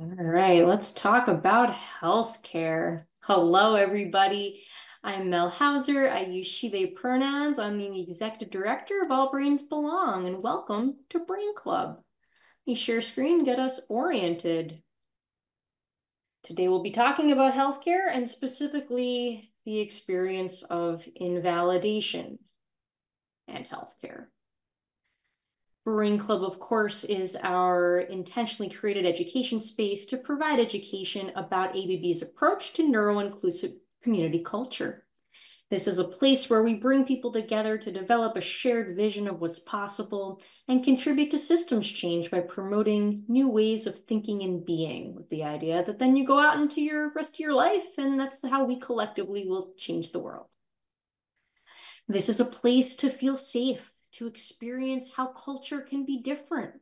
All right, let's talk about healthcare. Hello, everybody. I'm Mel Houser. I use she, they pronouns. I'm the executive director of All Brains Belong, and welcome to Brain Club. You share screen, get us oriented. Today we'll be talking about healthcare and specifically the experience of invalidation and healthcare. Brain Club, of course, is our intentionally created education space to provide education about ABB's approach to neuro-inclusive community culture. This is a place where we bring people together to develop a shared vision of what's possible and contribute to systems change by promoting new ways of thinking and being with the idea that then you go out into your rest of your life and that's how we collectively will change the world. This is a place to feel safe, to experience how culture can be different.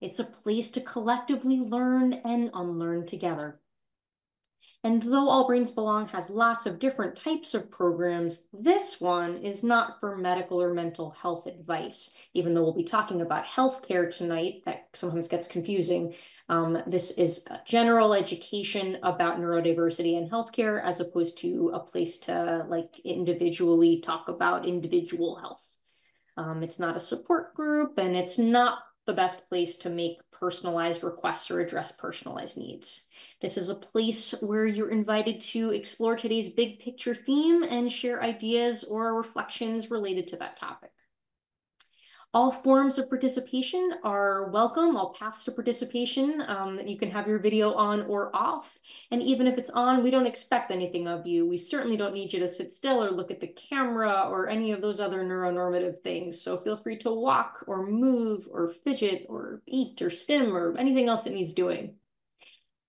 It's a place to collectively learn and unlearn together. And though All Brains Belong has lots of different types of programs, this one is not for medical or mental health advice. Even though we'll be talking about healthcare tonight, that sometimes gets confusing. Um, this is general education about neurodiversity and healthcare as opposed to a place to like individually talk about individual health. Um, it's not a support group and it's not the best place to make personalized requests or address personalized needs. This is a place where you're invited to explore today's big picture theme and share ideas or reflections related to that topic. All forms of participation are welcome, all paths to participation. Um, you can have your video on or off. And even if it's on, we don't expect anything of you. We certainly don't need you to sit still or look at the camera or any of those other neuronormative things. So feel free to walk or move or fidget or eat or stim or anything else that needs doing.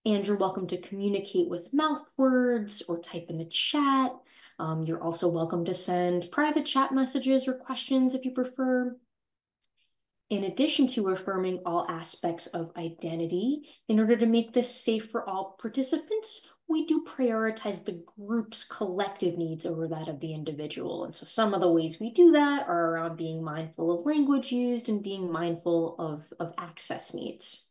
And you're welcome to communicate with mouth words or type in the chat. Um, you're also welcome to send private chat messages or questions if you prefer. In addition to affirming all aspects of identity, in order to make this safe for all participants, we do prioritize the group's collective needs over that of the individual. And so some of the ways we do that are around being mindful of language used and being mindful of, of access needs.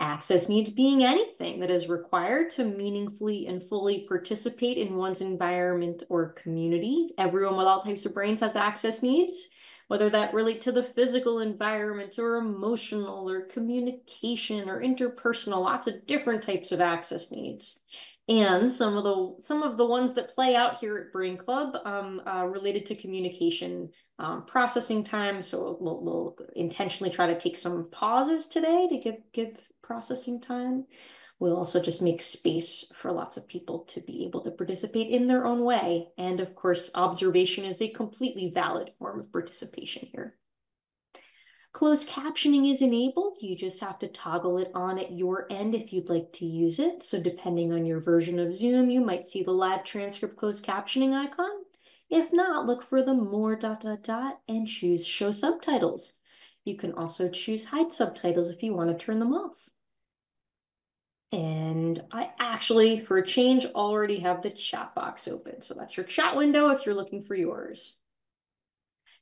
Access needs being anything that is required to meaningfully and fully participate in one's environment or community. Everyone with all types of brains has access needs whether that relate to the physical environment or emotional or communication or interpersonal, lots of different types of access needs. And some of the some of the ones that play out here at Brain Club um, uh, related to communication um, processing time. So we'll, we'll intentionally try to take some pauses today to give give processing time. We'll also just make space for lots of people to be able to participate in their own way. And of course, observation is a completely valid form of participation here. Closed captioning is enabled. You just have to toggle it on at your end if you'd like to use it. So depending on your version of Zoom, you might see the live transcript closed captioning icon. If not, look for the more dot dot dot and choose show subtitles. You can also choose hide subtitles if you want to turn them off. And I actually, for a change, already have the chat box open. So that's your chat window if you're looking for yours.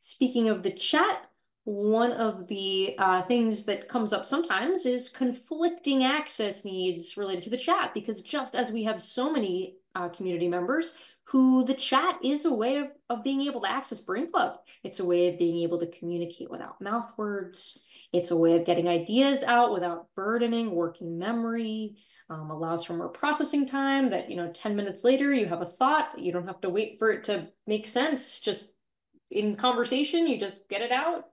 Speaking of the chat, one of the uh, things that comes up sometimes is conflicting access needs related to the chat, because just as we have so many uh, community members who the chat is a way of, of being able to access Brain Club. It's a way of being able to communicate without mouth words. It's a way of getting ideas out without burdening working memory. Um, allows for more processing time that, you know, 10 minutes later, you have a thought. You don't have to wait for it to make sense. Just in conversation, you just get it out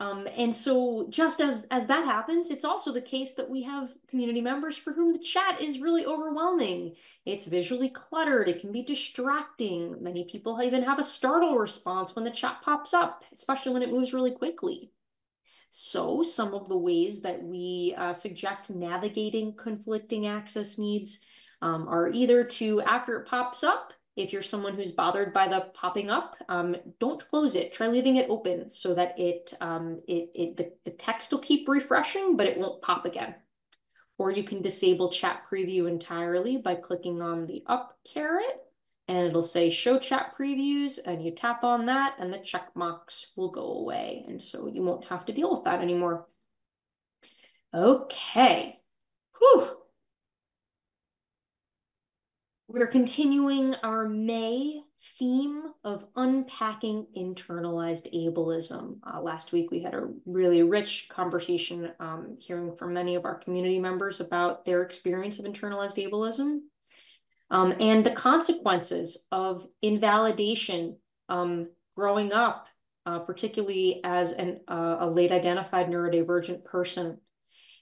um, and so just as, as that happens, it's also the case that we have community members for whom the chat is really overwhelming. It's visually cluttered. It can be distracting. Many people even have a startle response when the chat pops up, especially when it moves really quickly. So some of the ways that we uh, suggest navigating conflicting access needs um, are either to, after it pops up, if you're someone who's bothered by the popping up, um, don't close it. Try leaving it open so that it, um, it, it the, the text will keep refreshing, but it won't pop again. Or you can disable chat preview entirely by clicking on the up caret and it'll say show chat previews and you tap on that and the check marks will go away. And so you won't have to deal with that anymore. Okay. Whew. We're continuing our May theme of unpacking internalized ableism. Uh, last week, we had a really rich conversation um, hearing from many of our community members about their experience of internalized ableism um, and the consequences of invalidation um, growing up, uh, particularly as an, uh, a late identified neurodivergent person.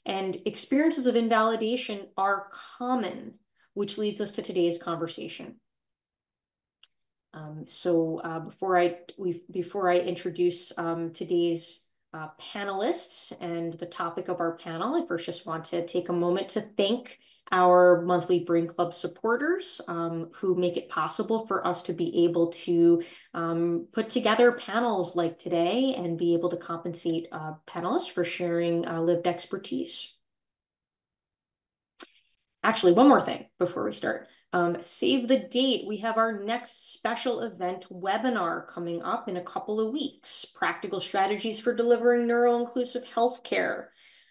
And experiences of invalidation are common which leads us to today's conversation. Um, so uh, before I we before I introduce um, today's uh, panelists and the topic of our panel, I first just want to take a moment to thank our monthly Brain Club supporters um, who make it possible for us to be able to um, put together panels like today and be able to compensate uh, panelists for sharing uh, lived expertise. Actually, one more thing before we start. Um, save the date. We have our next special event webinar coming up in a couple of weeks. Practical strategies for delivering neuro-inclusive healthcare.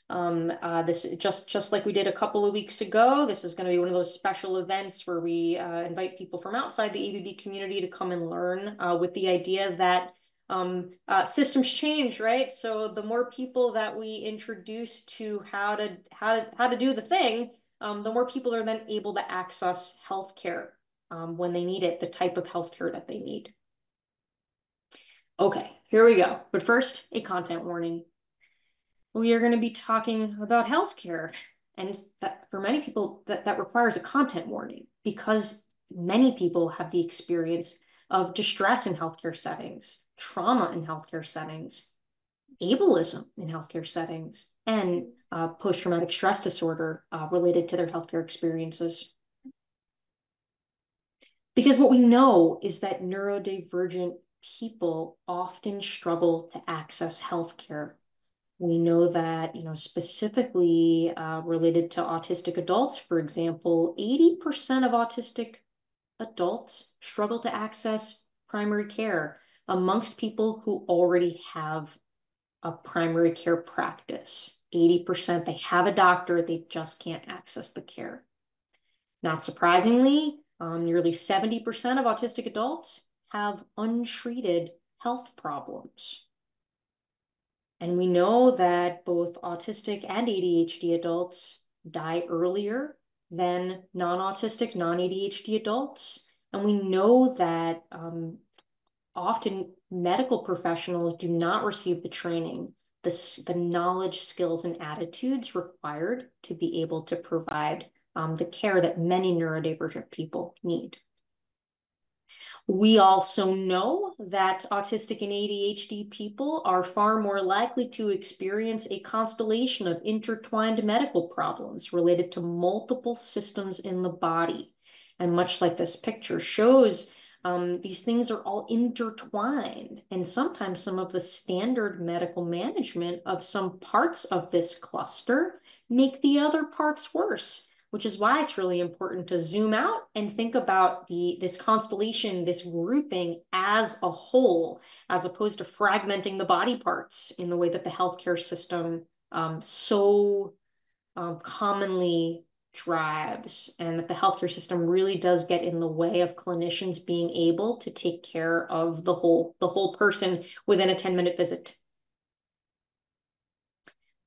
Um, uh, this just just like we did a couple of weeks ago. This is going to be one of those special events where we uh, invite people from outside the ABB community to come and learn uh, with the idea that um, uh, systems change, right? So the more people that we introduce to how to how to how to do the thing, um, the more people are then able to access healthcare um, when they need it, the type of healthcare that they need. Okay, here we go. But first, a content warning. We are going to be talking about healthcare. And that for many people, that, that requires a content warning because many people have the experience of distress in healthcare settings, trauma in healthcare settings, ableism in healthcare settings, and uh, post-traumatic stress disorder uh, related to their healthcare experiences. Because what we know is that neurodivergent people often struggle to access healthcare. We know that, you know, specifically uh, related to autistic adults, for example, 80% of autistic adults struggle to access primary care amongst people who already have a primary care practice. 80% they have a doctor, they just can't access the care. Not surprisingly, um, nearly 70% of autistic adults have untreated health problems. And we know that both autistic and ADHD adults die earlier than non-autistic, non-ADHD adults. And we know that um, often medical professionals do not receive the training, the, the knowledge, skills, and attitudes required to be able to provide um, the care that many neurodivergent people need. We also know that autistic and ADHD people are far more likely to experience a constellation of intertwined medical problems related to multiple systems in the body. And much like this picture shows, um, these things are all intertwined. And sometimes some of the standard medical management of some parts of this cluster make the other parts worse, which is why it's really important to zoom out and think about the this constellation, this grouping as a whole, as opposed to fragmenting the body parts in the way that the healthcare system um, so um, commonly drives and that the healthcare system really does get in the way of clinicians being able to take care of the whole the whole person within a 10 minute visit.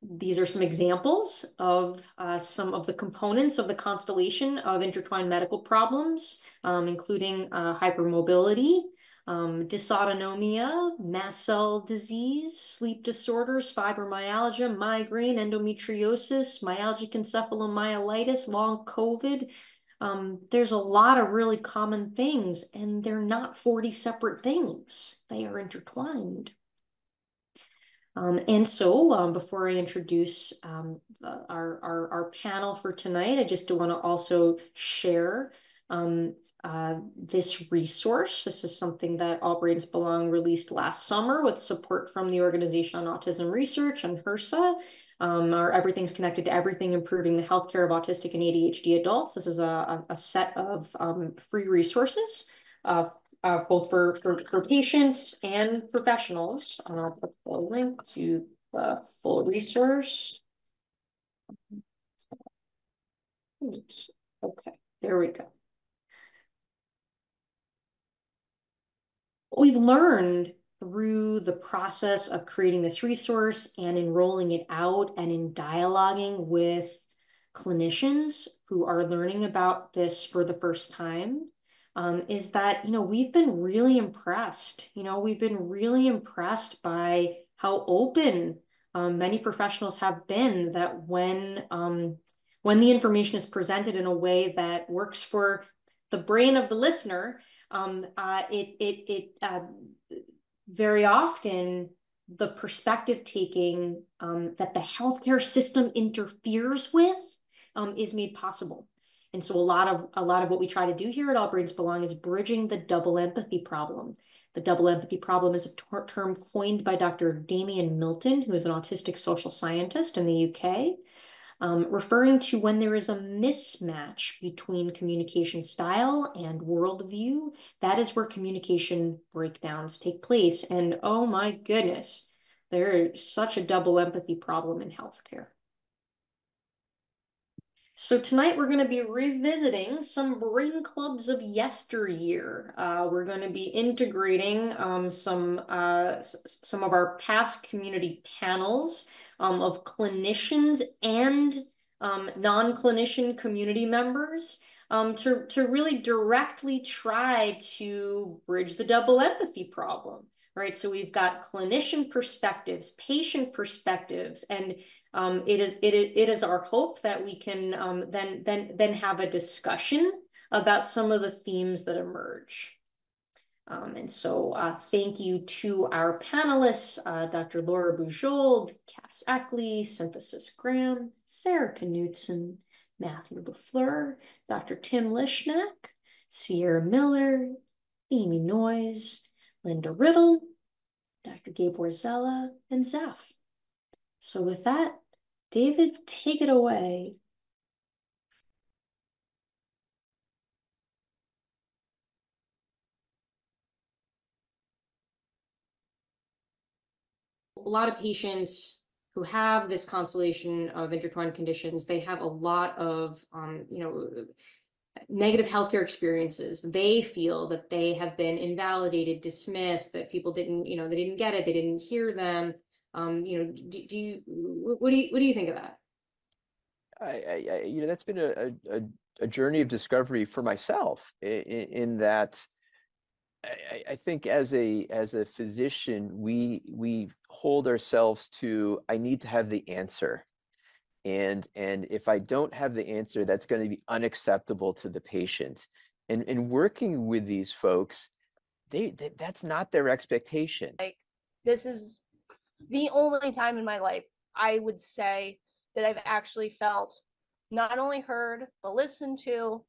These are some examples of uh, some of the components of the constellation of intertwined medical problems, um, including uh, hypermobility, um, dysautonomia, mast cell disease, sleep disorders, fibromyalgia, migraine, endometriosis, myalgic encephalomyelitis, long COVID. Um, there's a lot of really common things, and they're not 40 separate things. They are intertwined. Um, and so um, before I introduce um, our, our, our, panel for tonight, I just do want to also share um, uh, this resource. This is something that All Brains Belong released last summer with support from the Organization on Autism Research and HRSA. Um, our Everything's Connected to Everything, Improving the Healthcare of Autistic and ADHD Adults. This is a, a set of um, free resources, uh, uh, both for, for, for patients and professionals. I'll put the link to the full resource. Okay, there we go. What we've learned through the process of creating this resource and enrolling it out and in dialoguing with clinicians who are learning about this for the first time um, is that, you know, we've been really impressed. You know, we've been really impressed by how open um, many professionals have been that when um, when the information is presented in a way that works for the brain of the listener, um, uh, it it it uh, very often the perspective taking um, that the healthcare system interferes with um, is made possible. And so a lot of a lot of what we try to do here at All Brains Belong is bridging the double empathy problem. The double empathy problem is a term coined by Dr. Damian Milton, who is an autistic social scientist in the UK um, referring to when there is a mismatch between communication style and worldview. That is where communication breakdowns take place. And oh my goodness, there is such a double empathy problem in healthcare. So tonight we're going to be revisiting some brain clubs of yesteryear. Uh, we're going to be integrating um, some uh, some of our past community panels um, of clinicians and um, non-clinician community members um, to, to really directly try to bridge the double empathy problem, right? So we've got clinician perspectives, patient perspectives, and um, it is it is it is our hope that we can um, then then then have a discussion about some of the themes that emerge. Um, and so uh, thank you to our panelists, uh, Dr. Laura Bujold, Cass Eckley, Synthesis Graham, Sarah Knudsen, Matthew LaFleur, Dr. Tim Lishnak, Sierra Miller, Amy Noyes, Linda Riddle, Dr. Gabe Warzella, and Zeph. So with that, David, take it away. A lot of patients who have this constellation of intertwined conditions, they have a lot of, um, you know, negative healthcare experiences. They feel that they have been invalidated, dismissed, that people didn't, you know, they didn't get it, they didn't hear them. Um, you know, do, do you, what do you, what do you think of that? I, I, you know, that's been a, a, a journey of discovery for myself in, in that I, I, think as a as a physician, we we hold ourselves to I need to have the answer. And and if I don't have the answer, that's going to be unacceptable to the patient. And and working with these folks, they, they that's not their expectation. Like this is the only time in my life I would say that I've actually felt not only heard but listened to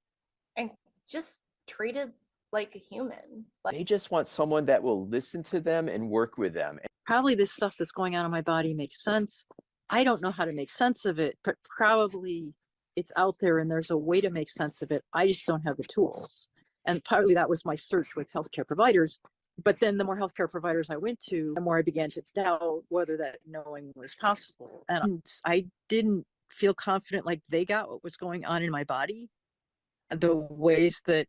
and just treated like a human. Like, they just want someone that will listen to them and work with them. Probably this stuff that's going on in my body makes sense. I don't know how to make sense of it, but probably it's out there and there's a way to make sense of it. I just don't have the tools. And partly that was my search with healthcare providers. But then the more healthcare providers I went to, the more I began to doubt whether that knowing was possible. And hmm. I didn't feel confident like they got what was going on in my body the ways that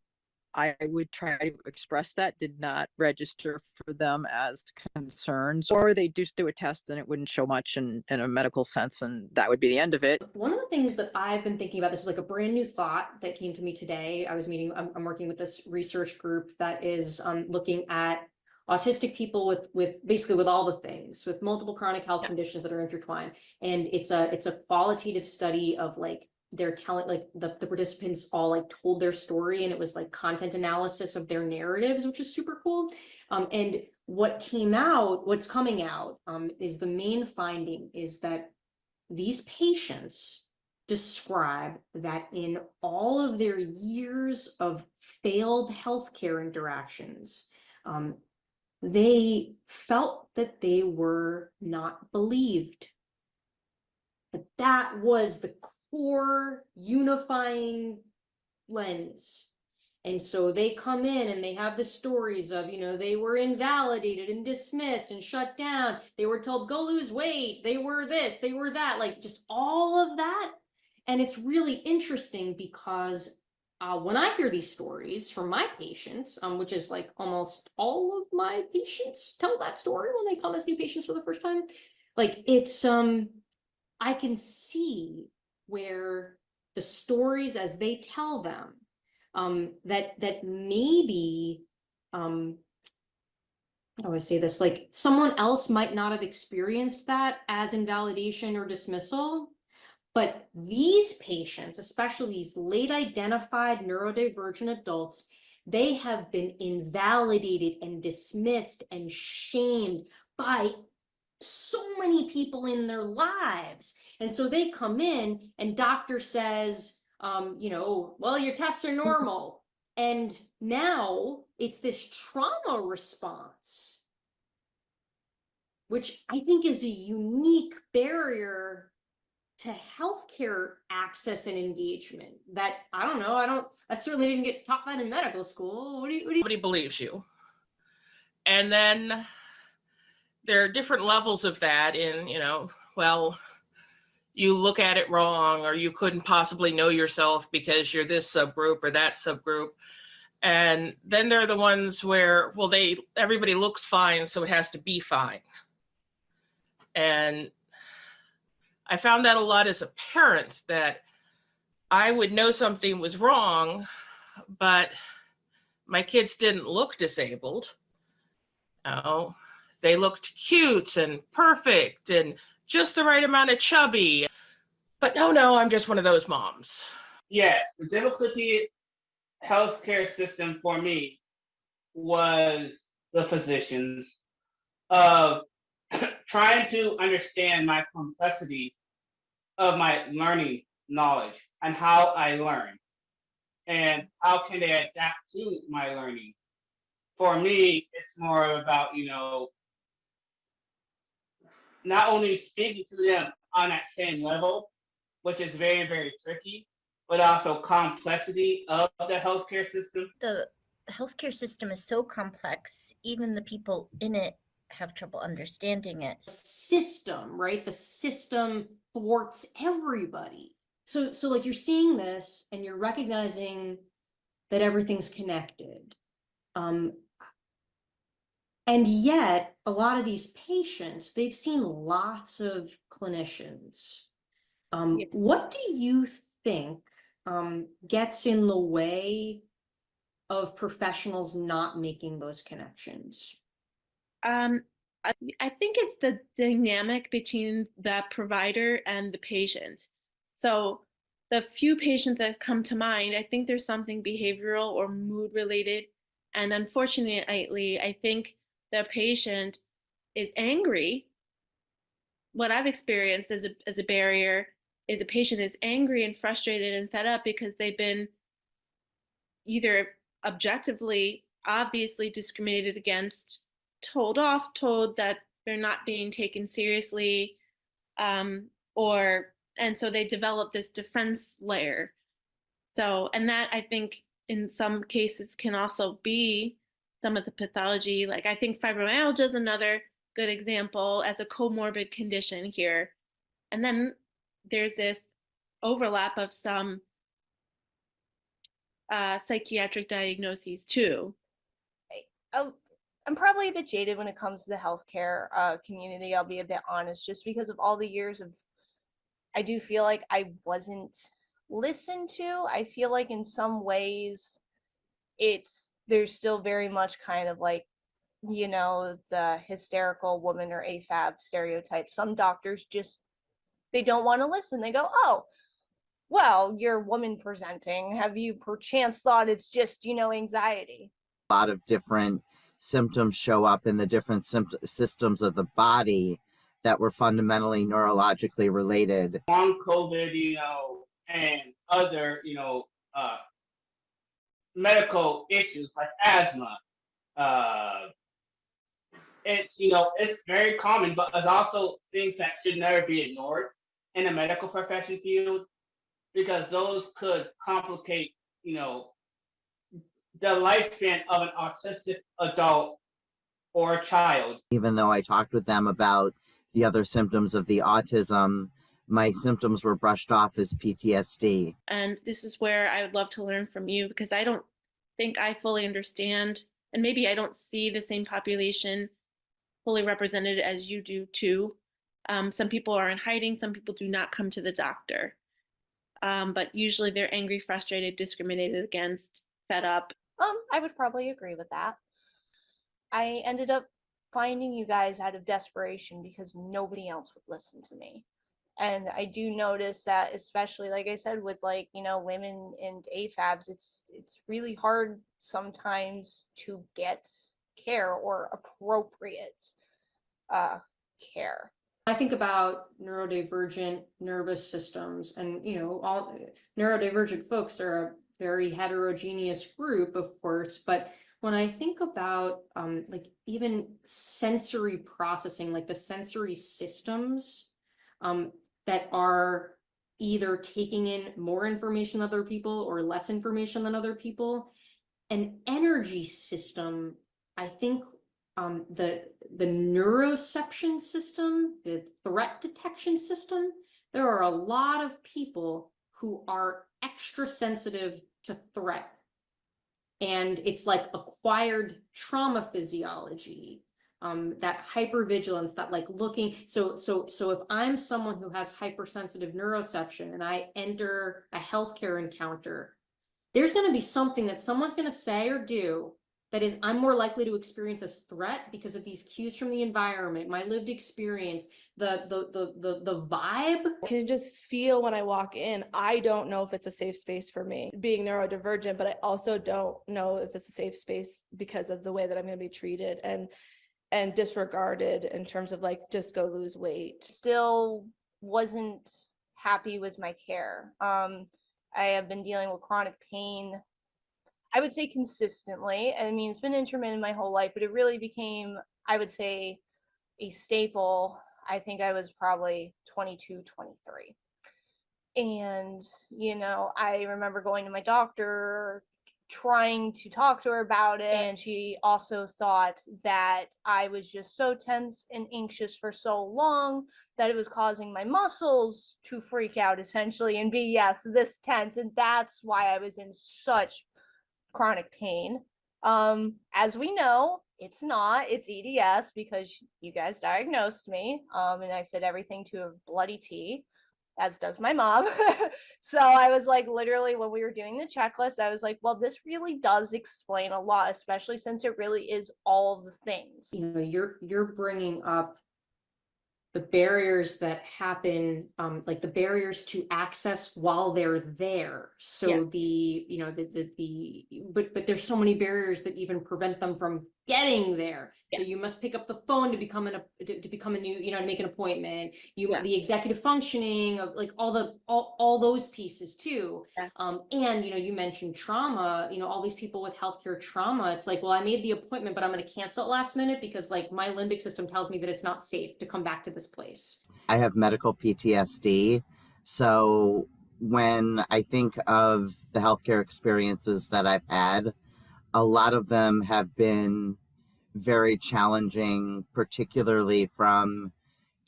I would try to express that did not register for them as concerns, or they just do a test and it wouldn't show much in, in a medical sense, and that would be the end of it. One of the things that I've been thinking about, this is like a brand new thought that came to me today. I was meeting, I'm, I'm working with this research group that is um, looking at autistic people with with basically with all the things with multiple chronic health yeah. conditions that are intertwined and it's a it's a qualitative study of like they're telling like the, the participants all like told their story and it was like content analysis of their narratives which is super cool. Um, and what came out what's coming out um, is the main finding is that these patients describe that in all of their years of failed healthcare interactions um, they felt that they were not believed. But that was the core unifying lens. And so they come in and they have the stories of, you know, they were invalidated and dismissed and shut down. They were told, go lose weight. They were this, they were that, like just all of that. And it's really interesting because uh, when I hear these stories from my patients, um, which is like almost all of my patients tell that story when they come as new patients for the first time, like it's um, I can see where the stories as they tell them, um, that that maybe um how do I say this? Like someone else might not have experienced that as invalidation or dismissal. But these patients, especially these late identified neurodivergent adults, they have been invalidated and dismissed and shamed by so many people in their lives. And so they come in and doctor says, um, you know, well, your tests are normal. And now it's this trauma response, which I think is a unique barrier to healthcare access and engagement that I don't know. I don't, I certainly didn't get taught that in medical school. What do you, what do you? nobody believes you. And then there are different levels of that in, you know, well, you look at it wrong, or you couldn't possibly know yourself because you're this subgroup or that subgroup. And then there are the ones where, well, they, everybody looks fine, so it has to be fine. And I found that a lot as a parent that I would know something was wrong, but my kids didn't look disabled. Oh, they looked cute and perfect and just the right amount of chubby. But no, no, I'm just one of those moms. Yes, the difficulty healthcare system for me was the physicians of trying to understand my complexity of my learning knowledge and how I learn and how can they adapt to my learning. For me, it's more about, you know, not only speaking to them on that same level, which is very, very tricky, but also complexity of the healthcare system. the healthcare system is so complex, even the people in it have trouble understanding it. system, right? The system thwarts everybody. So, so like you're seeing this and you're recognizing that everything's connected. Um, and yet, a lot of these patients, they've seen lots of clinicians. Um, Yeah. what do you think um, gets in the way of professionals not making those connections? Um, I, I think it's the dynamic between the provider and the patient. So the few patients that come to mind, I think there's something behavioral or mood related. And unfortunately, I think the patient is angry. What I've experienced as a, as a barrier is a patient is angry and frustrated and fed up because they've been either objectively, obviously discriminated against, told off, told that they're not being taken seriously, um, or and so they develop this defense layer. So, and that I think in some cases can also be some of the pathology. Like I think fibromyalgia is another good example as a comorbid condition here. And then there's this overlap of some uh, psychiatric diagnoses too. oh, I'm probably a bit jaded when it comes to the healthcare uh, community. I'll be a bit honest, just because of all the years of, I do feel like I wasn't listened to. I feel like in some ways, it's there's still very much kind of like, you know, the hysterical woman or AFAB stereotype. Some doctors just they don't want to listen. They go, oh, well, you're a woman presenting. Have you perchance thought it's just, you know, anxiety? a lot of different symptoms show up in the different sympt- systems of the body that were fundamentally neurologically related. long COVID, you know, and other, you know, uh, medical issues like asthma. Uh, it's, you know, it's very common, but it's also things that should never be ignored in the medical profession field because those could complicate, you know, the lifespan of an autistic adult or a child. Even though I talked with them about the other symptoms of the autism, my symptoms were brushed off as PTSD. And this is where I would love to learn from you because I don't think I fully understand, and maybe I don't see the same population fully represented as you do too. Um, some people are in hiding, some people do not come to the doctor. Um, but usually they're angry, frustrated, discriminated against, fed up. Um, I would probably agree with that. I ended up finding you guys out of desperation because nobody else would listen to me. And I do notice that especially like I said with like, you know, women and AFABs, it's it's really hard sometimes to get care or appropriate uh care. I think about neurodivergent nervous systems and, you know, all neurodivergent folks are a very heterogeneous group, of course, but when I think about um, like even sensory processing, like the sensory systems um, that are either taking in more information than other people or less information than other people, an energy system, I think um, the the neuroception system, the threat detection system, there are a lot of people who are extra sensitive to threat. And it's like acquired trauma physiology, um, that hypervigilance, that like looking. So, so, so if I'm someone who has hypersensitive neuroception and I enter a healthcare encounter, there's going to be something that someone's going to say or do that is i'm more likely to experience as threat because of these cues from the environment my lived experience the the the the, the vibe I can just feel when I walk in. I don't know if it's a safe space for me being neurodivergent, but I also don't know if it's a safe space because of the way that I'm going to be treated and and disregarded in terms of like just go lose weight. Still wasn't happy with my care. Um, I have been dealing with chronic pain I would say consistently. I mean, it's been intermittent my whole life, but it really became, I would say, a staple. I think I was probably 22, 23. And, you know, I remember going to my doctor, trying to talk to her about it. And she also thought that I was just so tense and anxious for so long that it was causing my muscles to freak out essentially and be, yes, this tense. And that's why I was in such chronic pain. Um, as we know, it's not, it's EDS because you guys diagnosed me. Um, and I said everything to a bloody T, as does my mom. so I was like, literally, when we were doing the checklist, I was like, well, this really does explain a lot, especially since it really is all the things. you know you're you're bringing up the barriers that happen um like the barriers to access while they're there so Yeah. the you know the, the the but but there's so many barriers that even prevent them from getting there so you must pick up the phone to become an to, to become a new you know to make an appointment you Yeah. the executive functioning of like all the all, all those pieces too Yes. um and you know you mentioned trauma you know all these people with healthcare trauma it's like well i made the appointment but i'm going to cancel it last minute because like my limbic system tells me that it's not safe to come back to this place I have medical PTSD. So when I think of the healthcare experiences that I've had, a lot of them have been very challenging, particularly from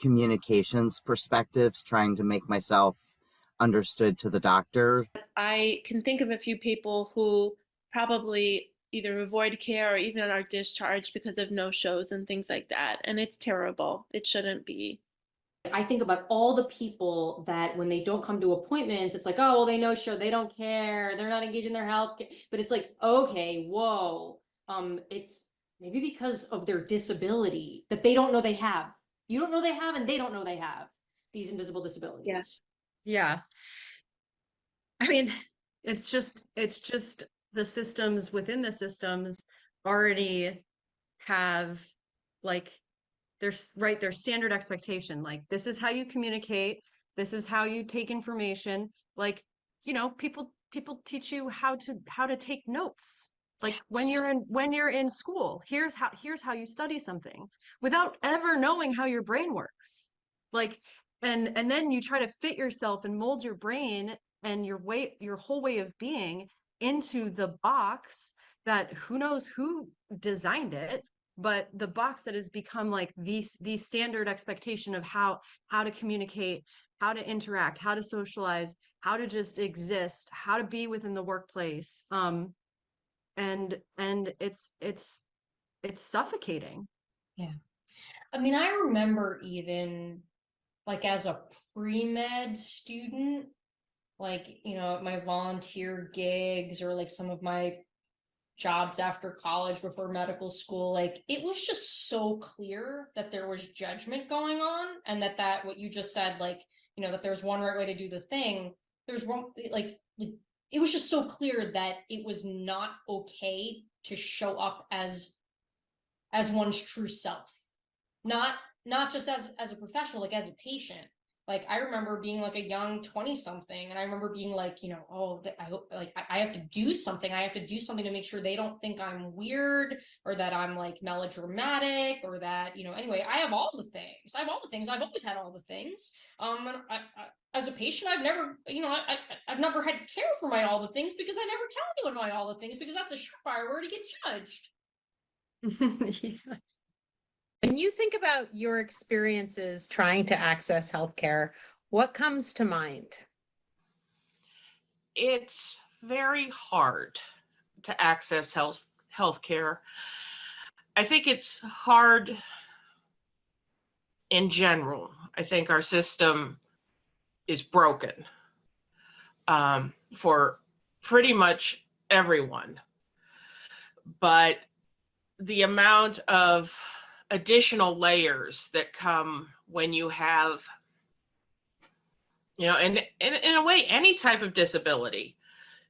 communications perspectives, trying to make myself understood to the doctor. I can think of a few people who probably either avoid care or even are discharged because of no shows and things like that. And it's terrible. It shouldn't be. I think about all the people that when they don't come to appointments, it's like, oh, well, they no show, they don't care, they're not engaged in their health. ca-" But it's like, okay, whoa. Um, it's maybe because of their disability that they don't know they have. You don't know they have, and they don't know they have these invisible disabilities. Yes. Yeah. I mean, it's just, it's just the systems within the systems already have like there's right there's standard expectation like this is how you communicate this is how you take information like you know people people teach you how to how to take notes like when you're in when you're in school here's how here's how you study something without ever knowing how your brain works. Like and and then you try to fit yourself and mold your brain and your way your whole way of being into the box that who knows who designed it but the box that has become like the the standard expectation of how how to communicate how to interact, how to socialize, how to just exist, how to be within the workplace. Um, and and it's it's it's suffocating. Yeah. I mean, I remember even like as a pre-med student, like, you know, my volunteer gigs or like some of my jobs after college before medical school, like it was just so clear that there was judgment going on and that that what you just said, like, you know, that there's one right way to do the thing. There's one like it was just so clear that it was not okay to show up as as one's true self not not just as as a professional like as a patient like i remember being like a young 20 something and i remember being like you know oh i hope like I, I have to do something. I have to do something to make sure they don't think i'm weird or that i'm like melodramatic or that you know anyway i have all the things. I have all the things. I've always had all the things. Um I, I, as a patient i've never you know I, i've never had care for my all the things because i never tell anyone my all the things because that's a surefire way to get judged. Yes. When you think about your experiences trying to access healthcare, what comes to mind? It's very hard to access health healthcare. I think it's hard in general. I think our system is broken um, for pretty much everyone. But the amount of additional layers that come when you have you know and in, in a way any type of disability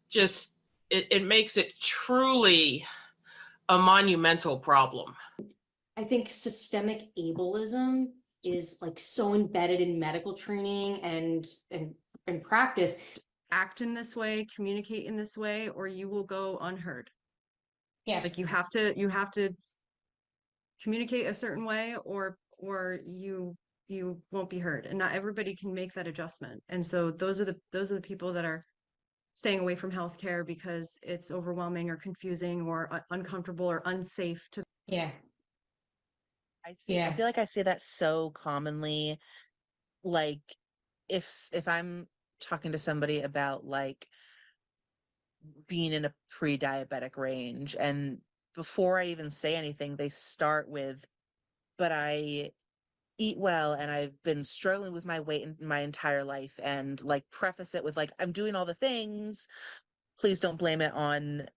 just it, it makes it truly a monumental problem I think systemic ableism is like so embedded in medical training and and and practice. Act in this way, communicate in this way, or you will go unheard. Yes. Like you have to you have to communicate a certain way or or you you won't be heard and not everybody can make that adjustment and so those are the those are the people that are staying away from healthcare because it's overwhelming or confusing or un- uncomfortable or unsafe to Yeah. I see. I feel like I say that so commonly. Like, if if I'm talking to somebody about like being in a pre-diabetic range, and before I even say anything, they start with, "But I eat well, and I've been struggling with my weight in my entire life," and like preface it with like, "I'm doing all the things. Please don't blame it on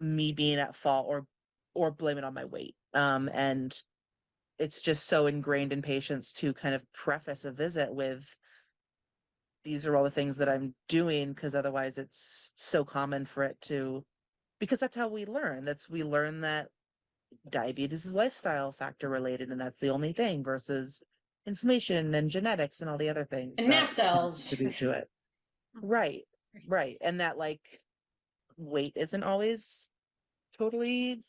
me being at fault or or blame it on my weight." Um, and it's just so ingrained in patients to kind of preface a visit with these are all the things that I'm doing because otherwise it's so common for it to because that's how we learn. That's we learn that diabetes is lifestyle factor related and that's the only thing versus inflammation and genetics and all the other things And mast cells. contribute to it. Mm-hmm. Right. Right. And that like weight isn't always totally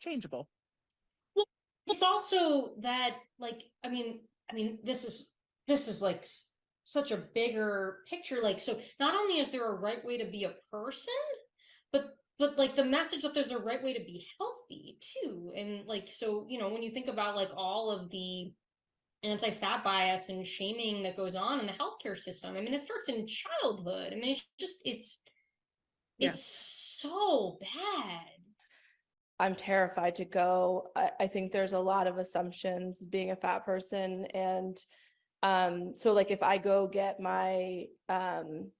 changeable. Well, it's also that like I mean I mean this is this is like such a bigger picture like so not only is there a right way to be a person but but like the message that there's a right way to be healthy too and like so you know when you think about like all of the anti-fat bias and shaming that goes on in the healthcare system i mean it starts in childhood i mean it's just it's Yeah. it's so bad I'm terrified to go. I, I think there's a lot of assumptions being a fat person. And um, so like if I go get my um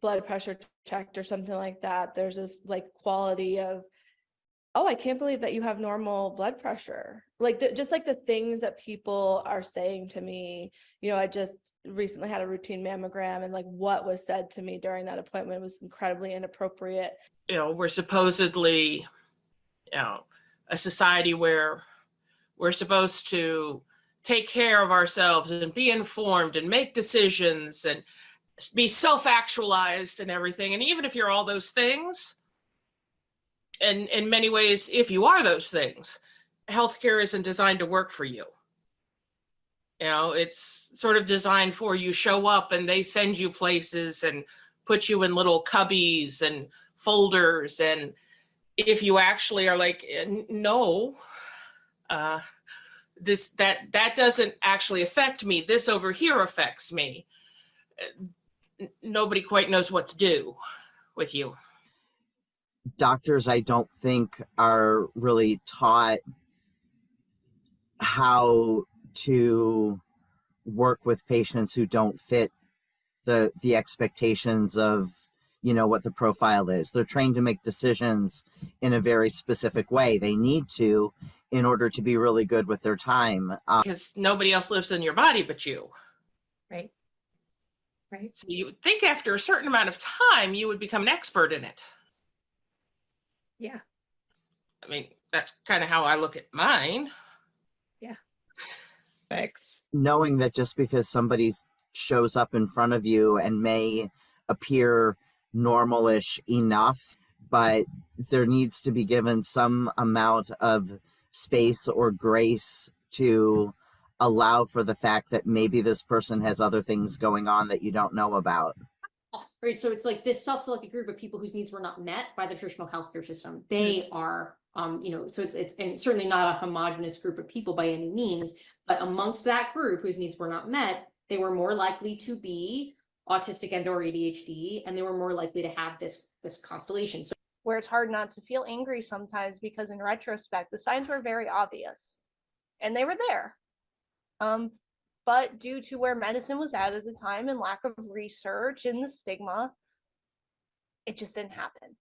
blood pressure checked or something like that, there's this like quality of, oh, I can't believe that you have normal blood pressure. Like the, just like the things that people are saying to me, you know, I just recently had a routine mammogram and like what was said to me during that appointment was incredibly inappropriate. you know we're supposedly you know a society where we're supposed to take care of ourselves and be informed and make decisions and be self-actualized and everything. And even if you're all those things and in many ways if you are those things healthcare isn't designed to work for you. You know it's sort of designed for you show up and they send you places and put you in little cubbies and folders. And if you actually are like "Eh, no uh this that that doesn't actually affect me. This over here affects me. Nobody quite knows what to do with you. Doctors i don't think are really taught how to work with patients who don't fit the the expectations of you know what the profile is they're trained to make decisions in a very specific way they need to in order to be really good with their time um, because nobody else lives in your body but you Right. Right. so you would think after a certain amount of time you would become an expert in it Yeah. i mean that's kind of how i look at mine Yeah. Thanks. knowing that just because somebody shows up in front of you and may appear normalish enough, but there needs to be given some amount of space or grace to allow for the fact that maybe this person has other things going on that you don't know about. Right, so it's like this self-selected group of people whose needs were not met by the traditional healthcare system. They are, um, you know, so it's it's and certainly not a homogenous group of people by any means, but amongst that group whose needs were not met, they were more likely to be autistic and or ADHD, and they were more likely to have this this constellation. So where it's hard not to feel angry sometimes because in retrospect the signs were very obvious. And they were there. Um but due to where medicine was at at the time and lack of research and the stigma it just didn't happen.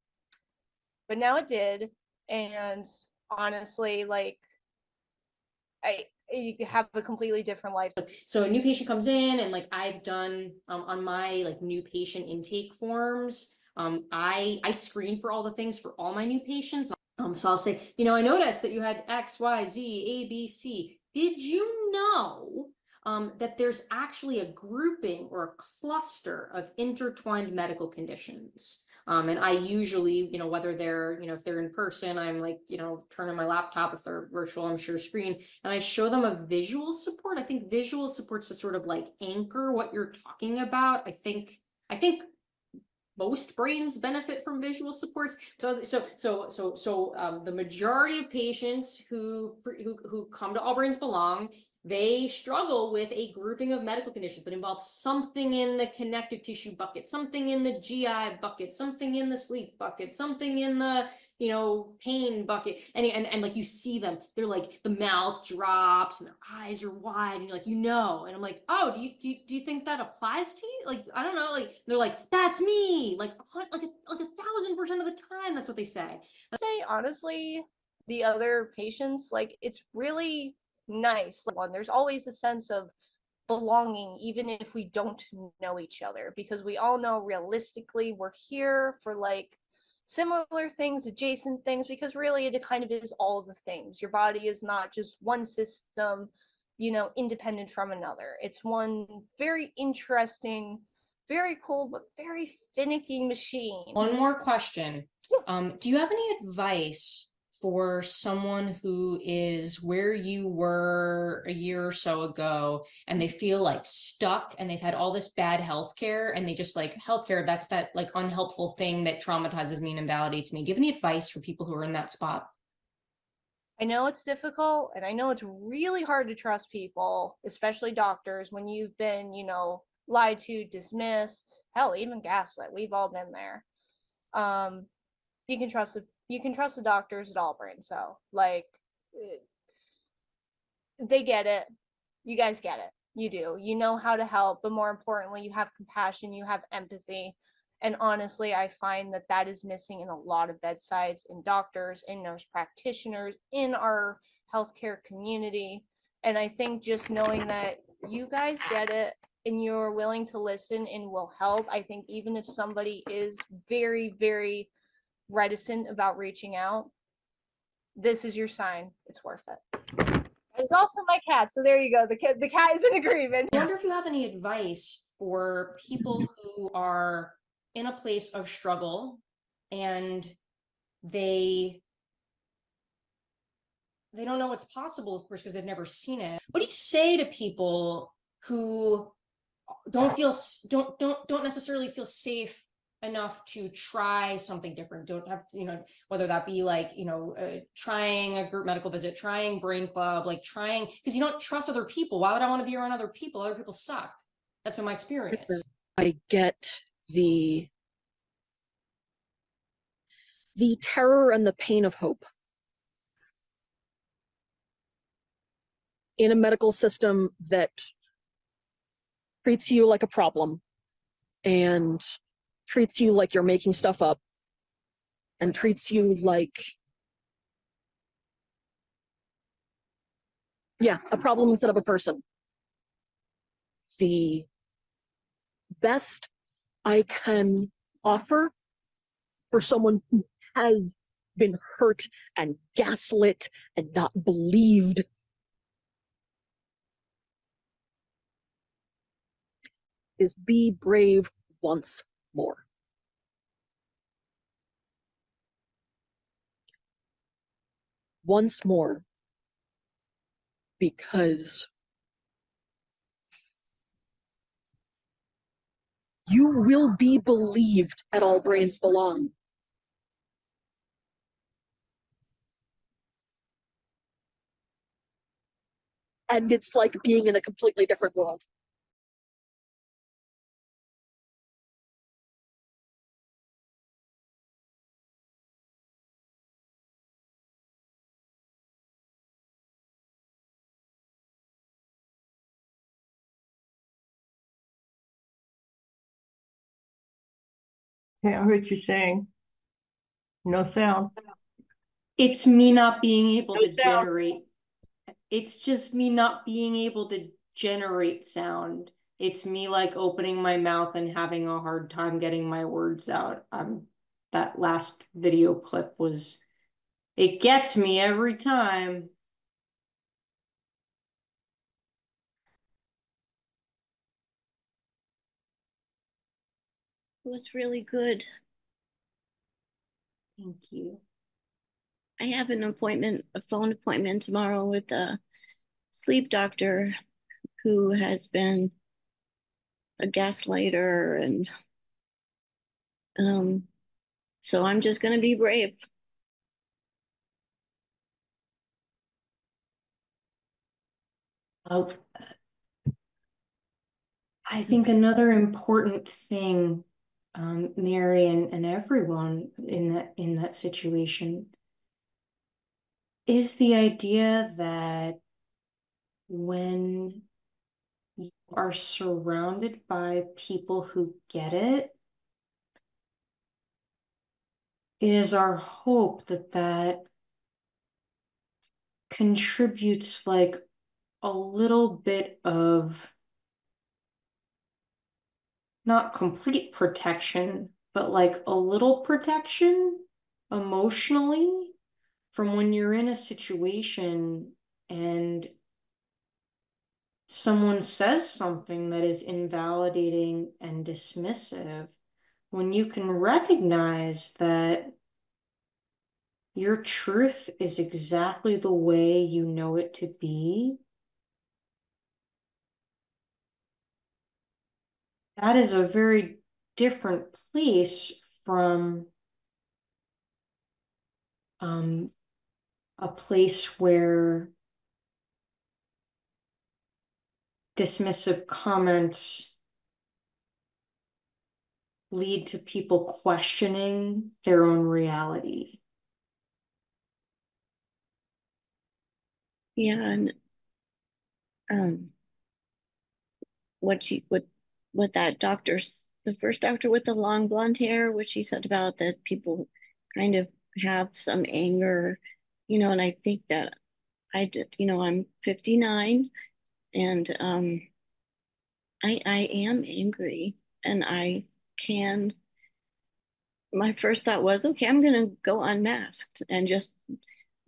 But now it did and honestly like i you have a completely different life so a new patient comes in and like I've done um on my like new patient intake forms, um I I screen for all the things for all my new patients. Um so I'll say, you know, I noticed that you had X, Y, Z, A, B, C. Did you know um that there's actually a grouping or a cluster of intertwined medical conditions? Um, and I usually, you know, whether they're, you know, if they're in person, I'm like, you know, turning my laptop, if they're virtual, I'm sure screen, and I show them a visual support. I think visual supports to sort of like anchor what you're talking about. I think, I think most brains benefit from visual supports. So, so, so, so, so, um, the majority of patients who, who, who come to All Brains Belong, they struggle with a grouping of medical conditions that involve something in the connective tissue bucket, something in the GI bucket, something in the sleep bucket, something in the, you know, pain bucket. And, and, and like you see them, they're like, the mouth drops and their eyes are wide and you're like, you know, and I'm like, oh, do you, do you, do you think that applies to you? Like, I don't know, like, they're like, that's me, like, like, a, like a thousand percent of the time, that's what they say. I say honestly the other patients like it's really nice one. There's always a sense of belonging even if we don't know each other because we all know realistically we're here for like similar things adjacent things because really it kind of is all the things. Your body is not just one system you know independent from another. It's one very interesting very cool but very finicky machine. One more question. Um, do you have any advice for someone who is where you were a year or so ago and they feel like stuck and they've had all this bad healthcare and they just like healthcare, that's that like unhelpful thing that traumatizes me and invalidates me. Do you have any advice for people who are in that spot? I know it's difficult and I know it's really hard to trust people, especially doctors, when you've been, you know, lied to, dismissed, hell, even gaslit. We've all been there. Um, you can trust the you can trust the doctors at Auburn. so like eh, they get it. You guys get it. You do. You know how to help, but more importantly, you have compassion, you have empathy. And honestly, I find that that is missing in a lot of bedsides, in doctors, in nurse practitioners, in our healthcare community. And I think just knowing that you guys get it and you're willing to listen and will help, I think even if somebody is very, very reticent about reaching out, this is your sign. It's worth it. It's also my cat, so there you go. The cat, the cat is in agreement. I wonder if you have any advice for people who are in a place of struggle and they they don't know what's possible, of course, because they've never seen it. What do you say to people who don't feel don't don't don't necessarily feel safe enough to try something different. Don't have to, you know, whether that be like, you know, uh, trying a group medical visit, trying brain club, like trying, because you don't trust other people. Why would I want to be around other people? Other people suck. That's been my experience. I get the the terror and the pain of hope. In a medical system that treats you like a problem and treats you like you're making stuff up and treats you like yeah, a problem instead of a person. The best I can offer for someone who has been hurt and gaslit and not believed is be brave once more. Once more, because you will be believed at All Brains Belong. And it's like being in a completely different world. I heard you saying. No sound. It's me not being able No to sound. generate. It's just me not being able to generate sound. It's me like opening my mouth and having a hard time getting my words out. Um, that last video clip was, it gets me every time. It was really good. Thank you. I have an appointment, a phone appointment tomorrow with a sleep doctor who has been a gaslighter and um so I'm just gonna be brave. Oh, I think another important thing, um, Mary and, and everyone in that in that situation is the idea that when you are surrounded by people who get it, it is our hope that that contributes like a little bit of not complete protection, but like a little protection emotionally from when you're in a situation and someone says something that is invalidating and dismissive, when you can recognize that your truth is exactly the way you know it to be, that is a very different place from um, a place where dismissive comments lead to people questioning their own reality. Yeah, and um what she what what that doctor's the first doctor with the long blonde hair, which she said about that people kind of have some anger, you know, and I think that I did, you know, I'm 59 and um I I am angry and I can my first thought was, okay, I'm gonna go unmasked and just,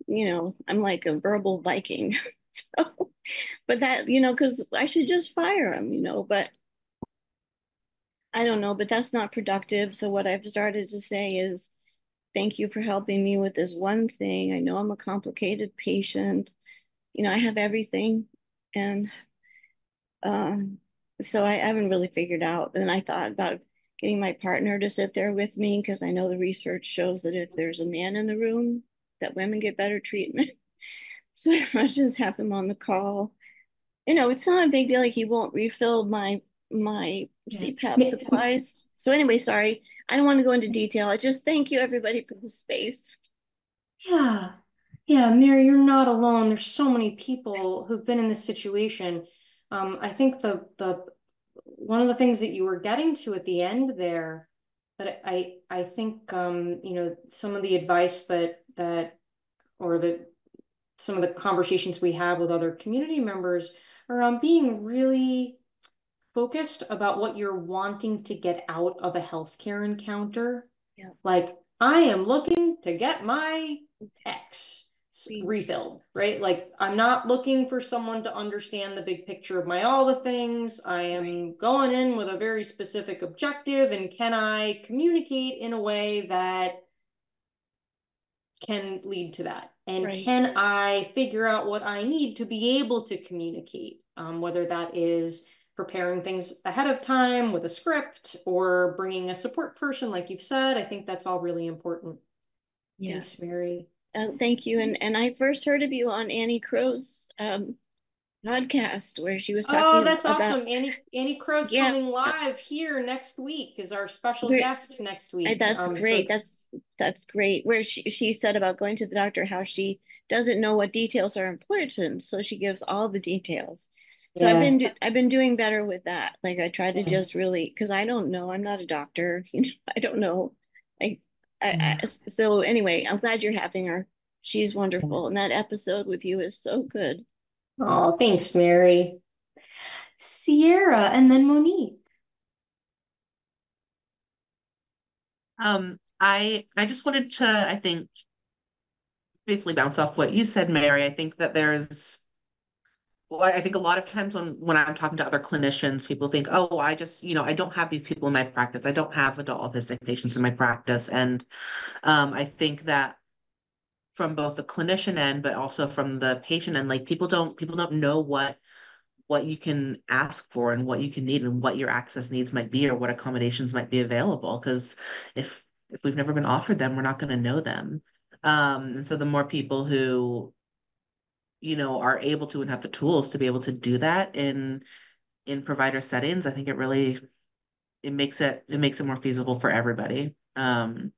you know, I'm like a verbal Viking. so, but that, you know, because I should just fire him, you know, but I don't know, but that's not productive. So what I've started to say is, thank you for helping me with this one thing. I know I'm a complicated patient. You know, I have everything. And um, so I haven't really figured out. And I thought about getting my partner to sit there with me because I know the research shows that if there's a man in the room, that women get better treatment. So I just have him on the call. You know, it's not a big deal. Like he won't refill my my CPAP supplies. So anyway, sorry. I don't want to go into detail. I just thank you everybody for the space. Yeah. Yeah, Mary, you're not alone. There's so many people who've been in this situation. Um, I think the the one of the things that you were getting to at the end there that I I think um, you know, some of the advice that that or the some of the conversations we have with other community members around being really focused about what you're wanting to get out of a healthcare encounter. Yeah. Like, I am looking to get my X refilled, right? Like, I'm not looking for someone to understand the big picture of my all the things. I am going in with a very specific objective, and can I communicate in a way that can lead to that? And Right. can I figure out what I need to be able to communicate? Um, whether that is preparing things ahead of time with a script or bringing a support person, like you've said. I think that's all really important. Yeah. Thanks, Mary. Uh, thank you. And and I first heard of you on Annie Crow's um podcast where she was talking Oh, that's about awesome. Annie Annie Crow's Yeah. coming live here next week is our special Great. guest next week. that's Um, so- great. That's that's great. Where she she said about going to the doctor how she doesn't know what details are important, so she gives all the details. So I've been do, I've been doing better with that. Like I try to Yeah. just really because I don't know. I'm not a doctor. You know, I don't know. I, I, I so anyway, I'm glad you're having her. She's wonderful, and that episode with you is so good. Oh, thanks, Mary. Sierra and then Monique. Um, I I just wanted to, I think, basically bounce off what you said, Mary. I think that there's, well, I think a lot of times when when I'm talking to other clinicians, people think, oh, I just, you know, I don't have these people in my practice. I don't have adult autistic patients in my practice, and um, I think that from both the clinician end, but also from the patient end, like people don't people don't know what what you can ask for and what you can need and what your access needs might be or what accommodations might be available. Because if if we've never been offered them, we're not going to know them. Um, and so the more people who, you know, are able to and have the tools to be able to do that in in provider settings, I think it really it makes it it makes it more feasible for everybody. Um,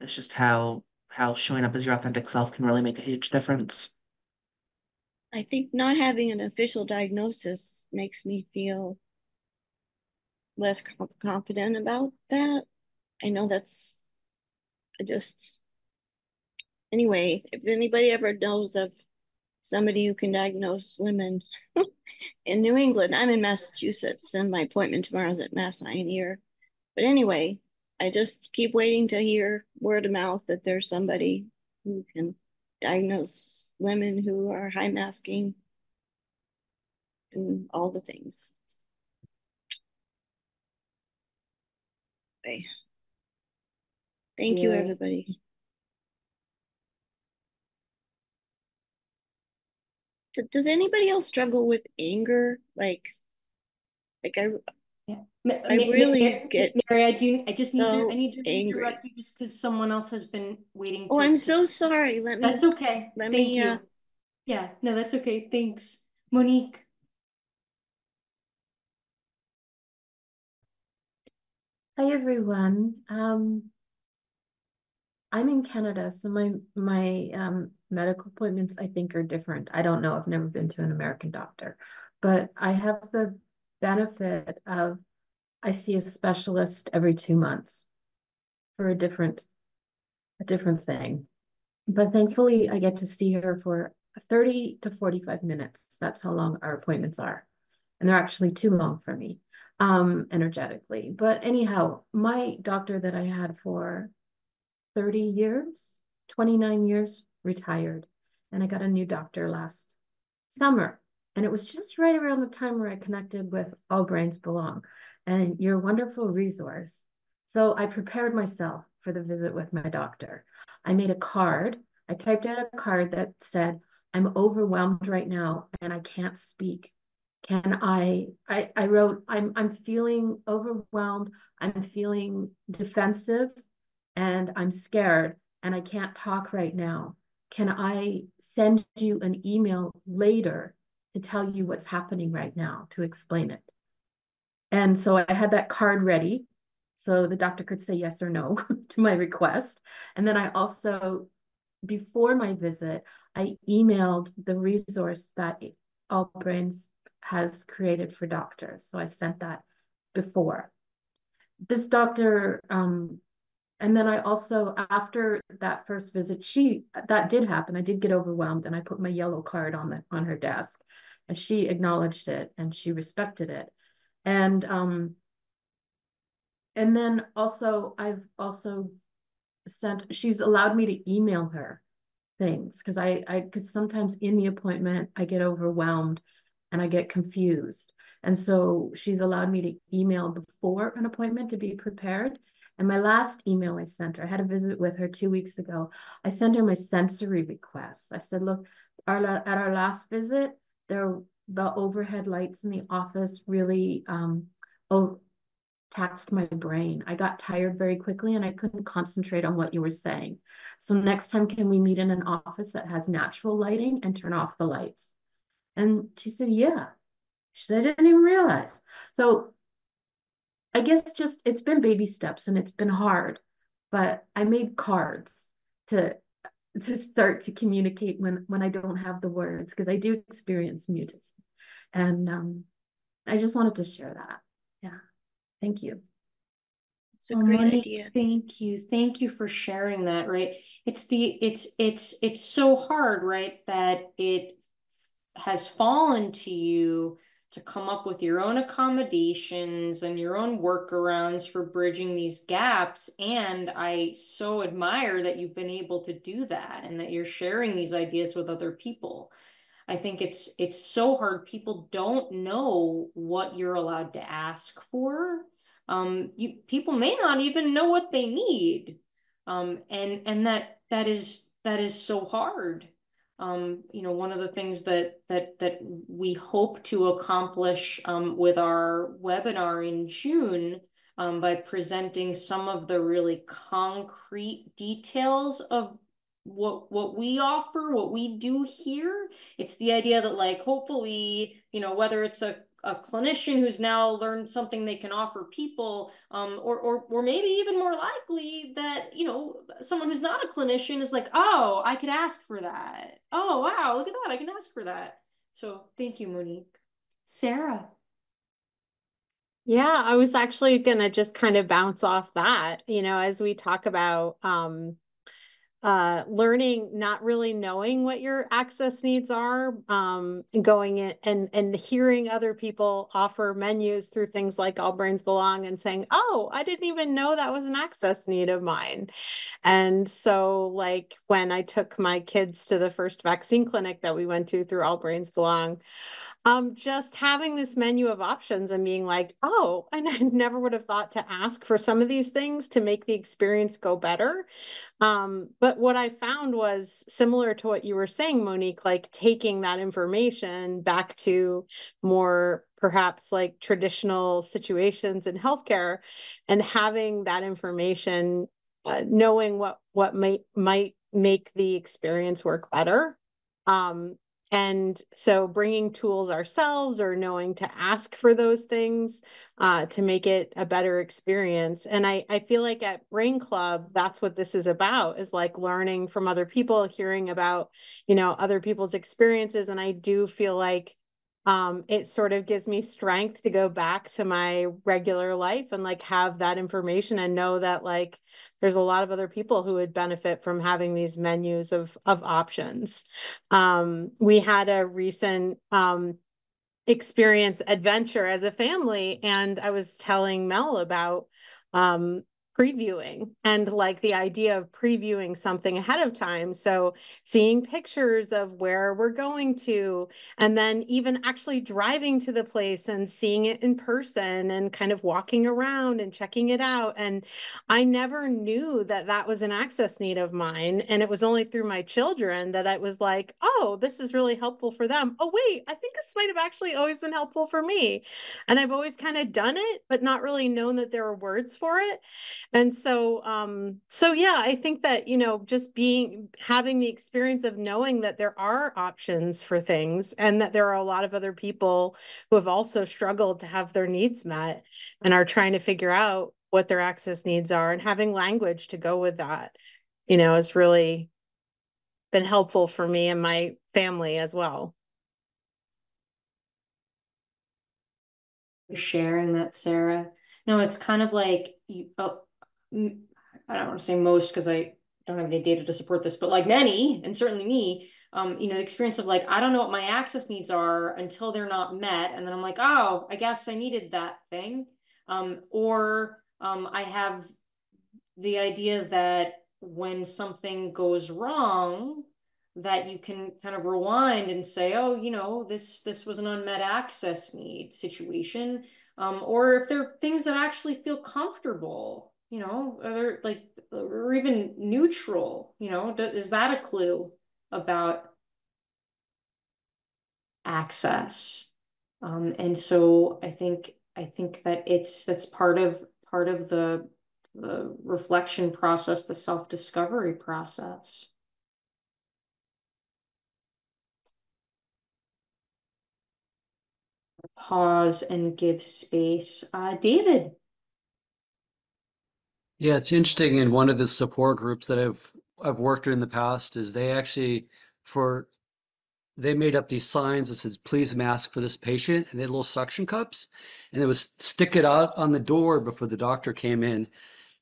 it's just how how showing up as your authentic self can really make a huge difference. I think not having an official diagnosis makes me feel less confident about that. I know that's I just anyway, if anybody ever knows of somebody who can diagnose women in New England, I'm in Massachusetts and my appointment tomorrow is at Mass Eye and Ear. But anyway, I just keep waiting to hear word of mouth that there's somebody who can diagnose women who are high masking and all the things. Okay. Thank you, Yay. everybody. D- Does anybody else struggle with anger? Like, like I, Ma- I Ma- Ma- really Ma- get Mary, I do, I just need to, so I need to angry. redirect you just because someone else has been waiting Oh, to. I'm to so sorry. Let me. That's okay. Let Thank me. you. Uh, Yeah, no, that's okay. Thanks. Monique. Hi everyone. Um, I'm in Canada, so my my um medical appointments I think are different. I don't know. I've never been to an American doctor, but I have the benefit of I see a specialist every two months for a different a different thing. But thankfully, I get to see her for 30 to 45 minutes. That's how long our appointments are. And they're actually too long for me, um, energetically. But anyhow, my doctor that I had for 30 years, 29 years, retired. And I got a new doctor last summer. And it was just right around the time where I connected with All Brains Belong and your wonderful resource. So I prepared myself for the visit with my doctor. I made a card. I typed out a card that said, I'm overwhelmed right now and I can't speak. can I, I, I wrote, I'm, I'm feeling overwhelmed. I'm feeling defensive and I'm scared and I can't talk right now. Can I send you an email later to tell you what's happening right now to explain it? And so I had that card ready so the doctor could say yes or no to my request. And then I also, before my visit, I emailed the resource that All Brains has created for doctors. So I sent that before. This doctor, um, and then I also, after that first visit, she, that did happen. I did get overwhelmed and I put my yellow card on the, on her desk and she acknowledged it and she respected it. And, um, and then also I've also sent, she's allowed me to email her things because I, I, because sometimes in the appointment I get overwhelmed and I get confused. And so she's allowed me to email before an appointment to be prepared. And my last email I sent her, I had a visit with her two weeks ago. I sent her my sensory requests. I said, look, our, at our last visit, there the overhead lights in the office really um, oh, taxed my brain. I got tired very quickly and I couldn't concentrate on what you were saying. So next time, can we meet in an office that has natural lighting and turn off the lights? And she said, yeah. She said, I didn't even realize. So I guess just it's been baby steps and it's been hard, but I made cards to to start to communicate when when I don't have the words because I do experience mutism. And um I just wanted to share that. Yeah. Thank you. It's a great Monique, idea. Thank you. Thank you for sharing that, right? It's the it's it's it's so hard, right? That it has fallen to you to come up with your own accommodations and your own workarounds for bridging these gaps. And I so admire that you've been able to do that and that you're sharing these ideas with other people. I think it's it's so hard. People don't know what you're allowed to ask for. Um, you people may not even know what they need. Um, and and that that is that is so hard. Um, you know, one of the things that that that we hope to accomplish um, with our webinar in June um, by presenting some of the really concrete details of what what we offer, what we do here. It's the idea that like hopefully, you know, whether it's a a clinician who's now learned something they can offer people, um, or, or, or maybe even more likely that, you know, someone who's not a clinician is like, oh, I could ask for that. Oh, wow, look at that. I can ask for that. So thank you, Monique. Sarah. Yeah, I was actually gonna just kind of bounce off that, you know, as we talk about um uh learning not really knowing what your access needs are um and going in and and hearing other people offer menus through things like all brains belong and saying oh i didn't even know that was an access need of mine. And so like when i took my kids to the first vaccine clinic that we went to through all brains belong um, just having this menu of options and being like, oh, and I never would have thought to ask for some of these things to make the experience go better. Um, but what I found was similar to what you were saying, Monique, like taking that information back to more perhaps like traditional situations in healthcare and having that information, uh, knowing what what might might make the experience work better. Um, and so bringing tools ourselves or knowing to ask for those things uh, to make it a better experience. And I, I feel like at Brain Club, that's what this is about is like learning from other people, hearing about, you know, other people's experiences. And I do feel like um, it sort of gives me strength to go back to my regular life and like have that information and know that like there's a lot of other people who would benefit from having these menus of of options. Um, we had a recent um, experience adventure as a family, and I was telling Mel about um, previewing and like the idea of previewing something ahead of time. So seeing pictures of where we're going to, and then even actually driving to the place and seeing it in person and kind of walking around and checking it out. And I never knew that that was an access need of mine. And it was only through my children that I was like, oh, this is really helpful for them. Oh, wait, I think this might have actually always been helpful for me. And I've always kind of done it, but not really known that there were words for it and so um so yeah i think that you know just being having the experience of knowing that there are options for things and that there are a lot of other people who have also struggled to have their needs met and are trying to figure out what their access needs are and having language to go with that you know has really been helpful for me and my family as well. Sharing that sarah. No it's kind of like you oh I don't want to say most because I don't have any data to support this, but like many, and certainly me, um, you know, the experience of like, I don't know what my access needs are until they're not met. And then I'm like, oh, I guess I needed that thing. Um, or um, I have the idea that when something goes wrong, that you can kind of rewind and say, oh, you know, this this was an unmet access need situation. Um, or if there are things that actually feel comfortable you know, are like, or even neutral, you know, is that a clue about access? Um, and so I think, I think that it's, that's part of, part of the, the reflection process, the self-discovery process. Pause and give space. Uh, David. Yeah, it's interesting. In one of the support groups that I've I've worked in the past, is they actually for they made up these signs that says "Please mask for this patient," and they had little suction cups, and it was stick it out on the door before the doctor came in.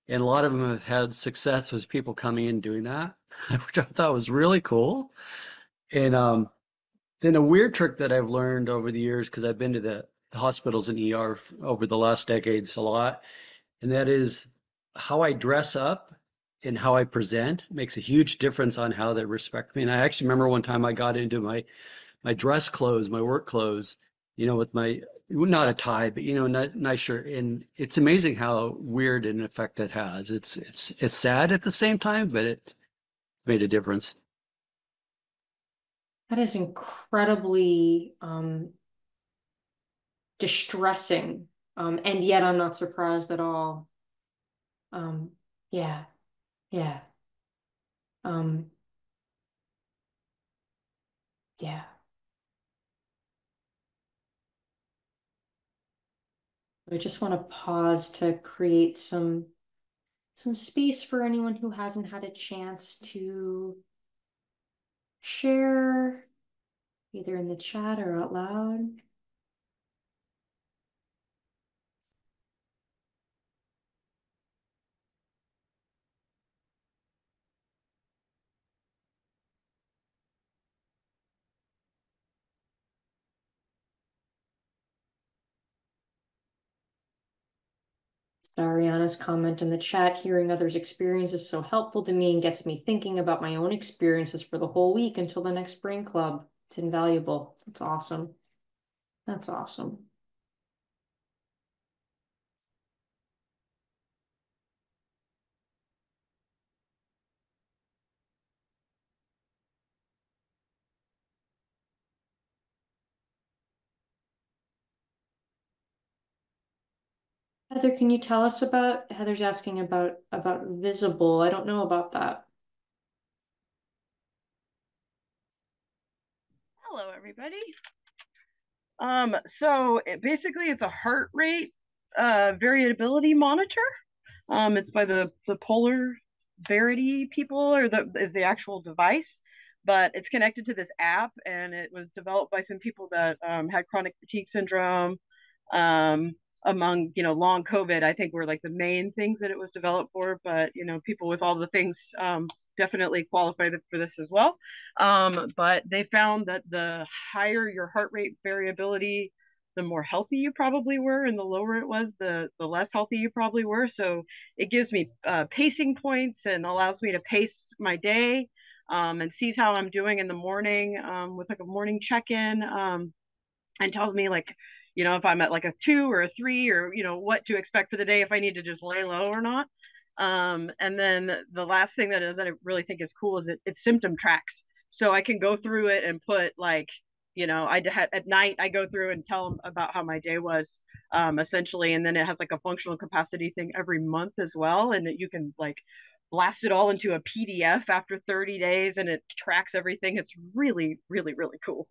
And a lot of them have had success with people coming in doing that, which I thought was really cool. And um, then a weird trick that I've learned over the years, because I've been to the, the hospitals and ER over the last decades a lot, and that is how I dress up and how I present makes a huge difference on how they respect me. And I actually remember one time I got into my my dress clothes, my work clothes, you know, with my not a tie, but you know, nice shirt. And it's amazing how weird an effect that has. It's it's it's sad at the same time, but it, it's made a difference. That is incredibly um, distressing, um, and yet I'm not surprised at all. Um, yeah, yeah. Um, yeah. I just want to pause to create some some space for anyone who hasn't had a chance to share either in the chat or out loud. Ariana's comment in the chat, hearing others' experiences so helpful to me and gets me thinking about my own experiences for the whole week until the next Brain Club. It's invaluable. That's awesome. That's awesome. Heather, can you tell us about, Heather's asking about, about visible. I don't know about that. Hello, everybody. Um, so it, basically it's a heart rate uh, variability monitor. Um, it's by the, the Polar Verity people or the is the actual device, but it's connected to this app and it was developed by some people that um, had chronic fatigue syndrome, um, among you know long covid i think were like the main things that it was developed for but you know people with all the things um, definitely qualify for this as well. Um, but they found that the higher your heart rate variability the more healthy you probably were and the lower it was the the less healthy you probably were. So it gives me uh, pacing points and allows me to pace my day um, and sees how i'm doing in the morning um, with like a morning check-in um, and tells me like you know if i'm at like a two or a three or you know what to expect for the day if i need to just lay low or not. Um, and then the last thing that is that i really think is cool is it, it symptom tracks. So i can go through it and put like you know i had at night i go through and tell them about how my day was um, essentially and then it has like a functional capacity thing every month as well and that you can like blast it all into a pdf after 30 days and it tracks everything. It's really really really cool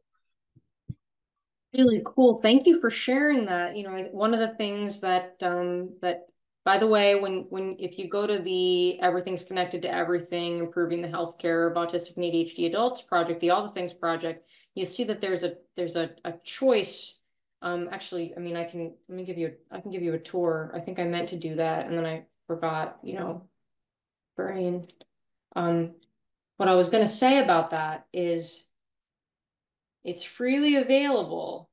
Really cool. Thank you for sharing that. You know, one of the things that um that by the way, when when if you go to the Everything's Connected to Everything, Improving the Healthcare of Autistic and ADHD Adults project, the All the Things project, you see that there's a there's a, a choice. Um, actually, I mean, I can let me give you I can give you a tour. I think I meant to do that and then I forgot, you know, brain. Um, what I was going to say about that is it's freely available.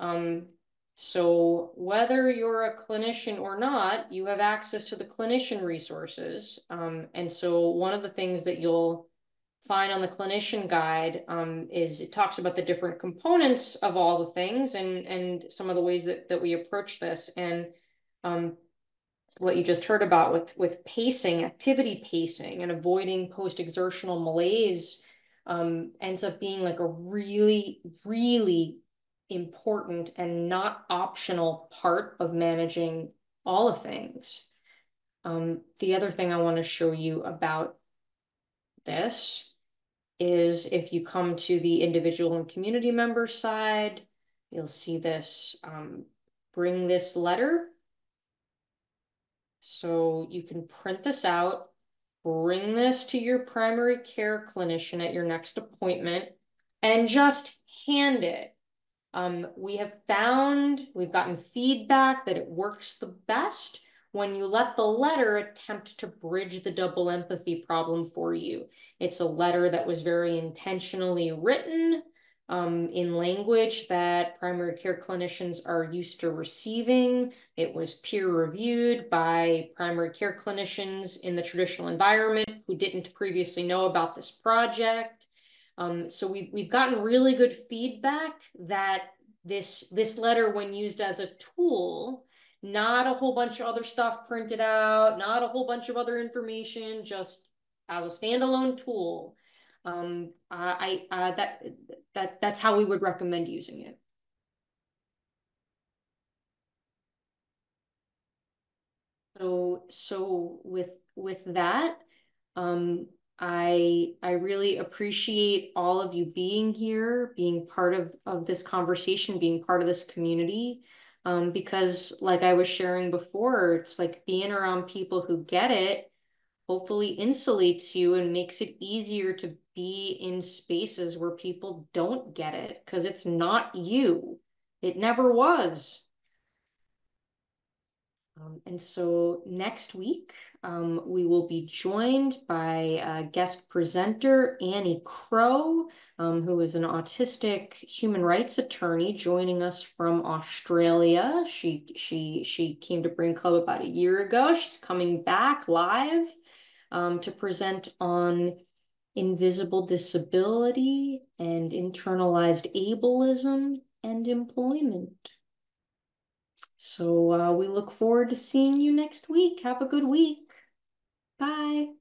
Um, so whether you're a clinician or not, you have access to the clinician resources. Um, and so one of the things that you'll find on the clinician guide um, is it talks about the different components of all the things and and some of the ways that, that we approach this. And um, what you just heard about with, with pacing, activity pacing and avoiding post-exertional malaise um, ends up being like a really, really important and not optional part of managing all of things. Um, the other thing I want to show you about this is if you come to the individual and community member side, you'll see this um, bring this letter. So you can print this out bring this to your primary care clinician at your next appointment and just hand it. Um, we have found, we've gotten feedback that it works the best when you let the letter attempt to bridge the double empathy problem for you. It's a letter that was very intentionally written um, in language that primary care clinicians are used to receiving. It was peer reviewed by primary care clinicians in the traditional environment who didn't previously know about this project. Um, so we, we've gotten really good feedback that this, this letter, when used as a tool, not a whole bunch of other stuff printed out, not a whole bunch of other information, just as a standalone tool, um, I, I uh, that that that's how we would recommend using it. So so with with that, um, I I really appreciate all of you being here, being part of of this conversation, being part of this community. Um, because like I was sharing before, it's like being around people who get it hopefully insulates you and makes it easier to be in spaces where people don't get it because it's not you. It never was. Um, and so next week, um, we will be joined by a guest presenter, Annie Crow, um, who is an autistic human rights attorney joining us from Australia. She, she, she came to Brain Club about a year ago. She's coming back live um, to present on invisible disability and internalized ableism and employment. So uh, we look forward to seeing you next week. Have a good week. Bye.